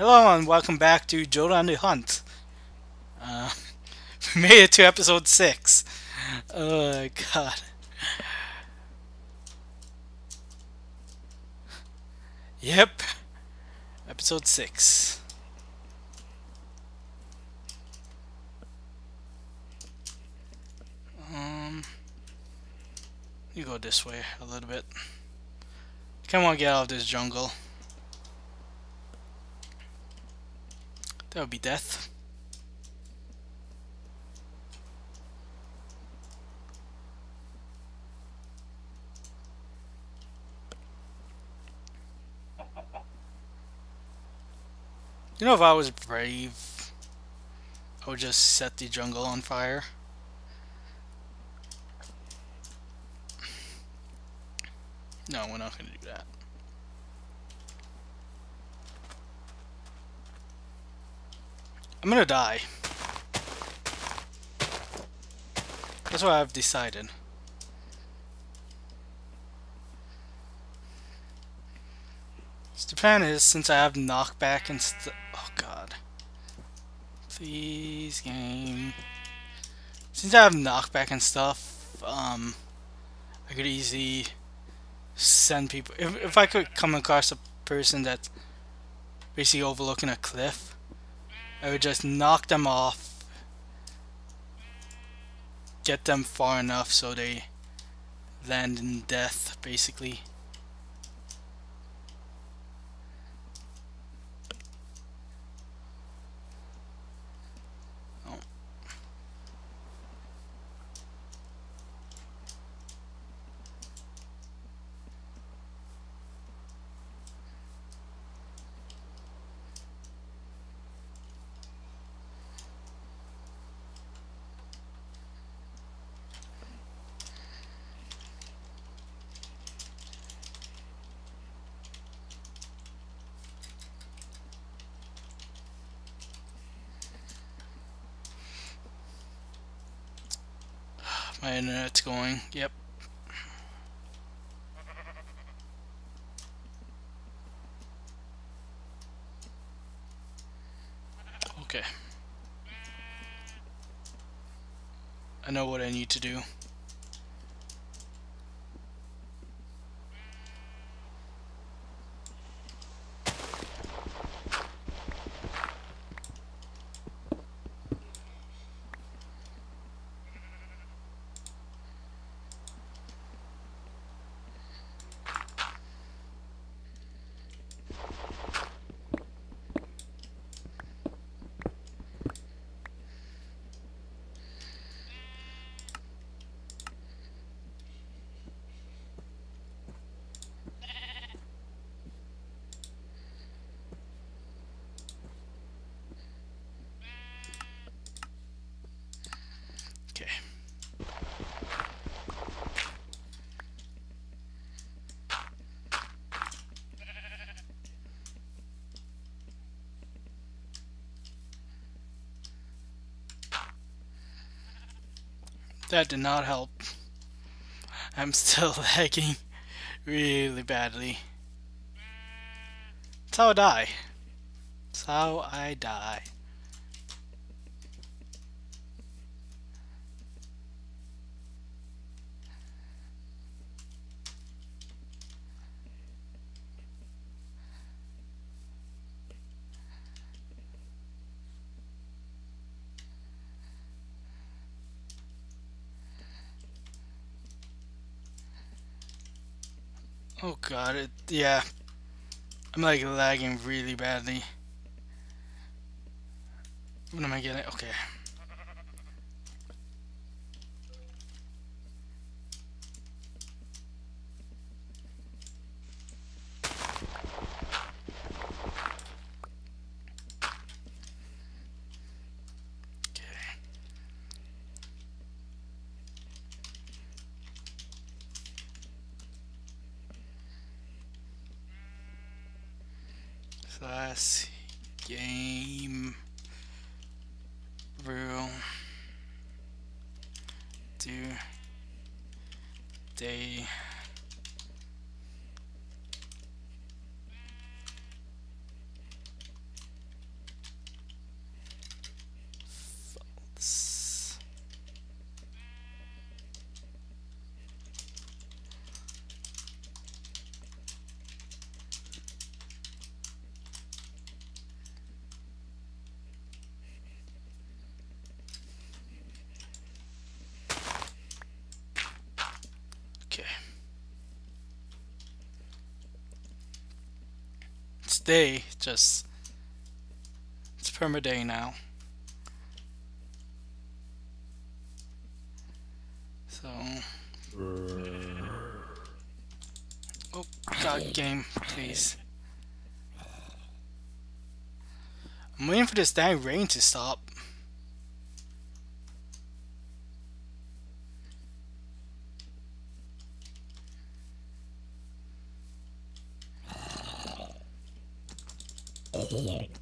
Hello and welcome back to Joe on the Hunt. Uh, we made it to episode 6. Oh god. Yep. Episode 6. Um, you go this way a little bit. Come on, get out of this jungle. That would be death. You know, if I was brave, I would just set the jungle on fire. No, we're not going to do that. I'm gonna die. That's what I've decided. Plan is, since I have knockback and st- oh god. Please, game. Since I have knockback and stuff, um, I could easily send people. If, if I could come across a person that's basically overlooking a cliff, I would just knock them off, get them far enough so they land in death, basically. My internet's going. Yep. Okay. I know what I need to do. That did not help. I'm still lagging really badly. That's how I die. That's how I die. Oh god, it, yeah. I'm like lagging really badly. What am I getting? Okay. Class game rule do they day, just it's perma day now. So Oh god game, please. I'm waiting for this dang rain to stop. here.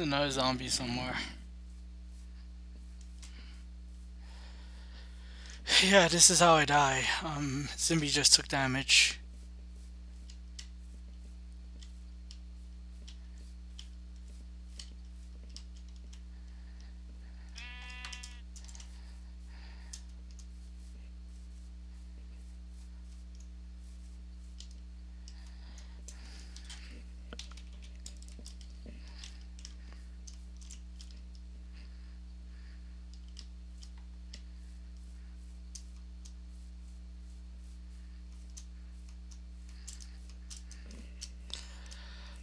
There's another zombie somewhere. Yeah, this is how I die. Um, Zimbie just took damage.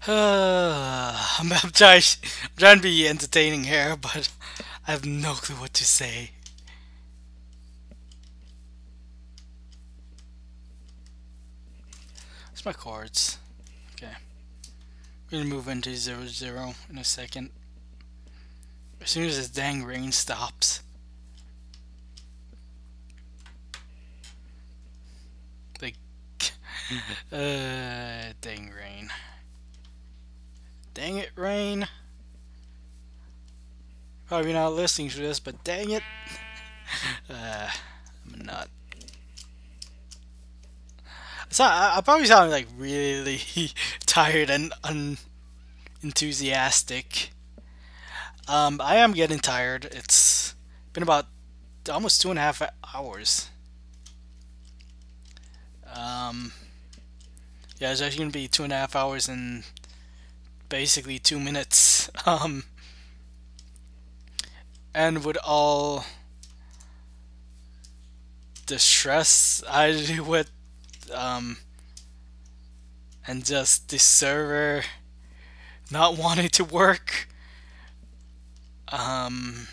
I'm, I'm, trying, I'm trying to be entertaining here, but I have no clue what to say. What's my cards? Okay. We're gonna move into zero zero in a second. As soon as this dang rain stops. Like, uh, dang rain. Dang it, Rain. Probably not listening to this, but dang it. uh, I'm not. So I, I probably sound like really tired and unenthusiastic. Um, I am getting tired. It's been about almost two and a half hours. Um, yeah, it's actually gonna be two and a half hours and basically two minutes. Um, and with all the stress I do with, um, and just the server not wanting to work, um,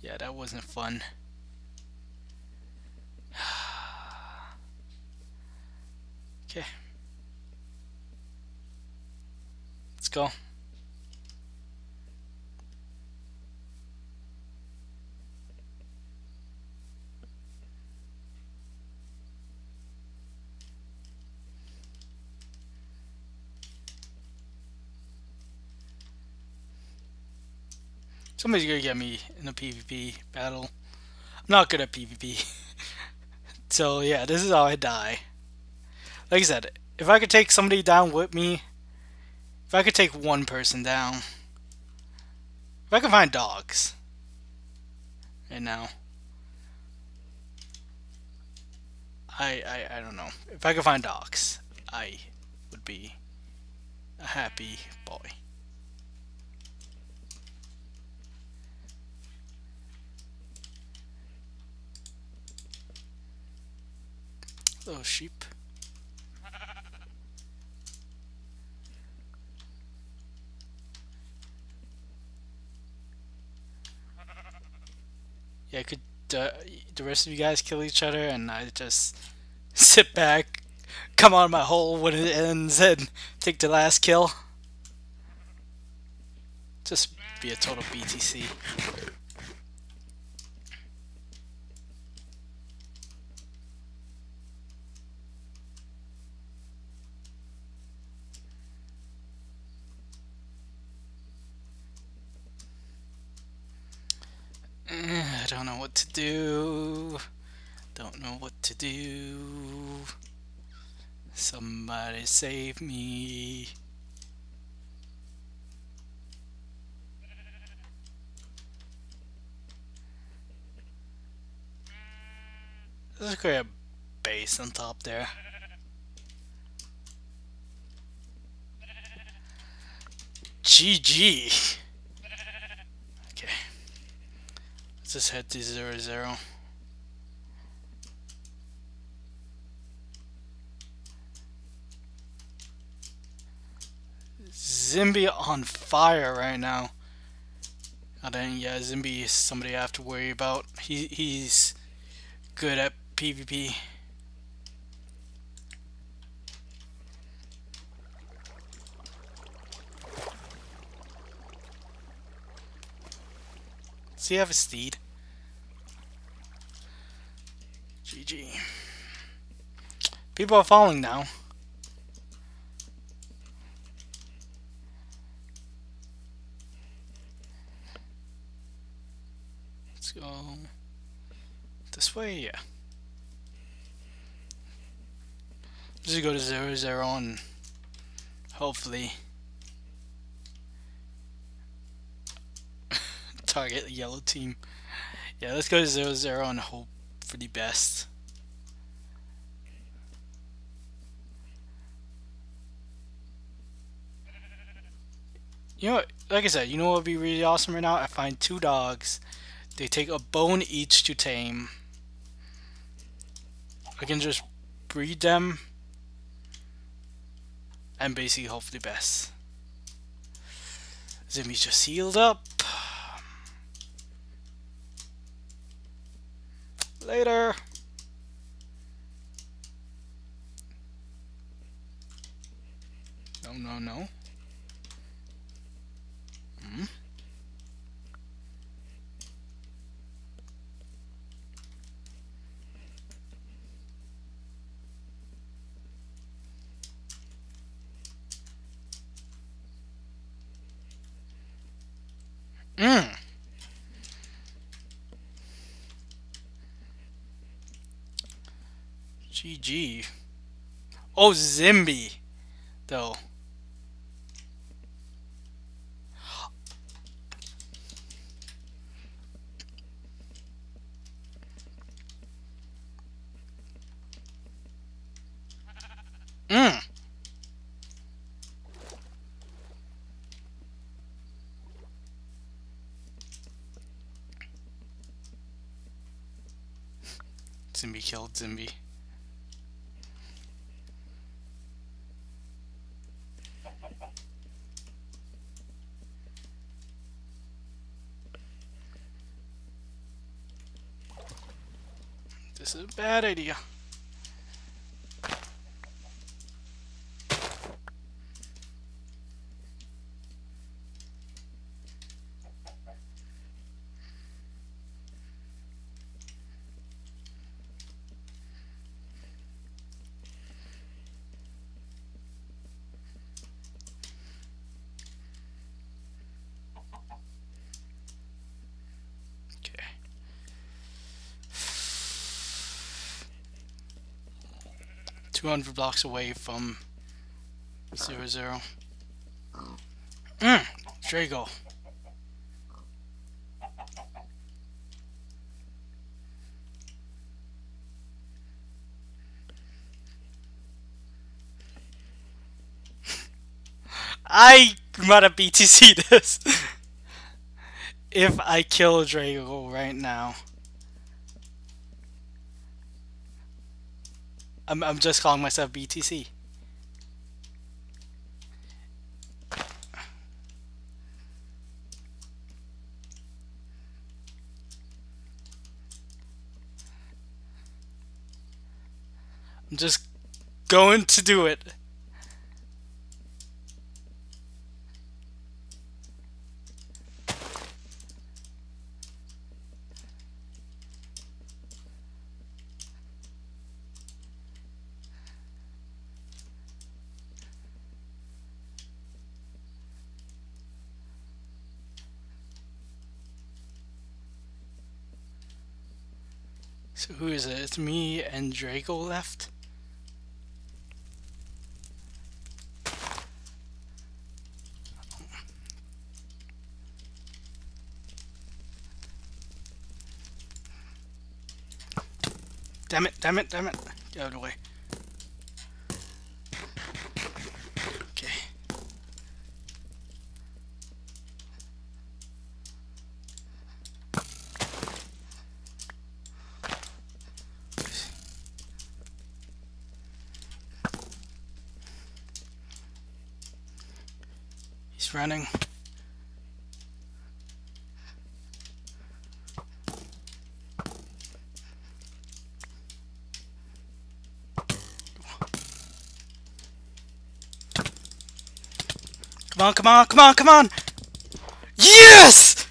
yeah, that wasn't fun. okay. Let's go. Somebody's gonna get me in a PvP battle. I'm not good at PvP. so yeah, this is how I die. Like I said, if I could take somebody down with me, if I could take one person down. If I could find dogs. Right now. I, I, I don't know. If I could find dogs, I would be a happy boy. Little sheep. Yeah, could uh, the rest of you guys kill each other and I just sit back, come on my hole when it ends and take the last kill? Just be a total BTC. Eh, I don't know what to do. Don't Don't know what to do. Somebody save me. Let's create a base on top there. GG. Okay. Let's just head to zero zero. Zimbie on fire right now. I then yeah, Zimbie is somebody I have to worry about. He he's good at PvP. Does he have a steed? GG. People are falling now. Let's go this way, yeah. Just go to zero zero and hopefully target the yellow team. Yeah, let's go to zero zero and hope for the best. You know, like I said, you know what would be really awesome right now? I find two dogs. They take a bone each to tame. I can just breed them and basically hope for the best. Zimmy's just healed up. Later. No, no, no. Hmm? Mm. GG. Oh, Zimbie, though. Mm. Zimbie killed Zimbie. Bad idea. 200 blocks away from zero zero. Mm, Drago. I gotta BTC this. if I kill Drago right now. I'm, I'm just calling myself BTC. I'm just going to do it. Is it? It's me and Drago left. Damn it, damn it, damn it. Get out of the way. Running. Come on, come on, come on, come on! Yes!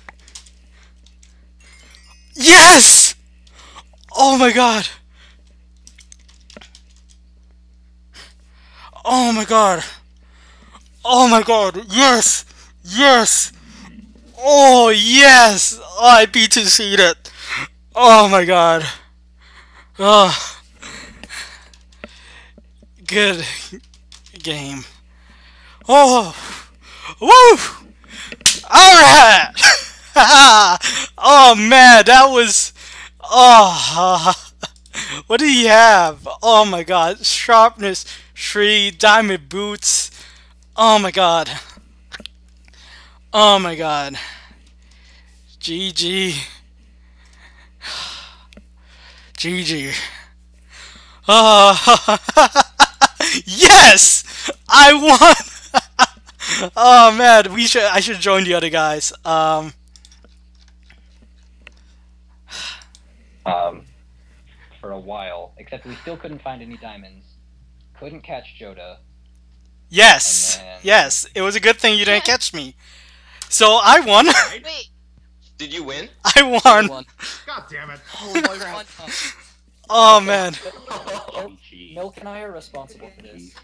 Yes! Oh my god! Oh my god! Oh my god! Yes! Yes! Oh yes! I beat to see! Oh my god! Oh. Good game. Oh! Woo! Alright! oh man, that was. Oh. What did he have? Oh my god. Sharpness, tree, diamond boots. Oh my god. Oh my god. GG. GG. Oh. yes! I won! oh man, we should I should join the other guys. Um um, for a while, except we still couldn't find any diamonds. Couldn't catch Jodha. Yes. Then- Yes. It was a good thing you didn't catch me. So I won. Wait. Did you win? I won. One. God damn it. Oh my god. Oh man. Milk and I are responsible for this.